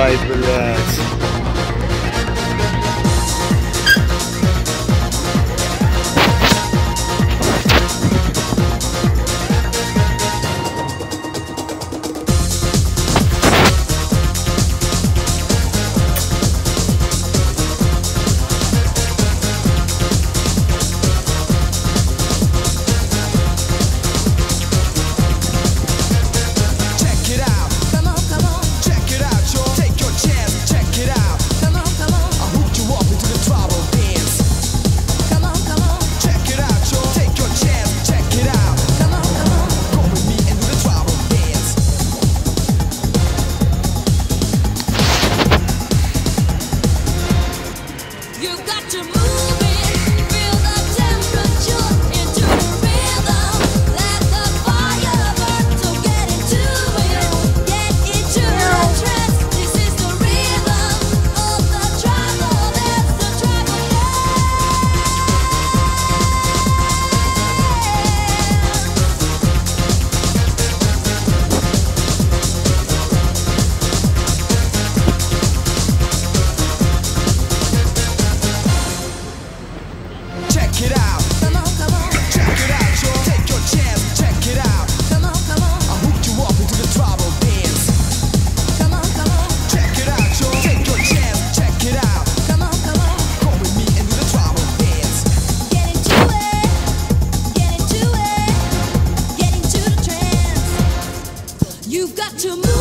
Five relax. Got to move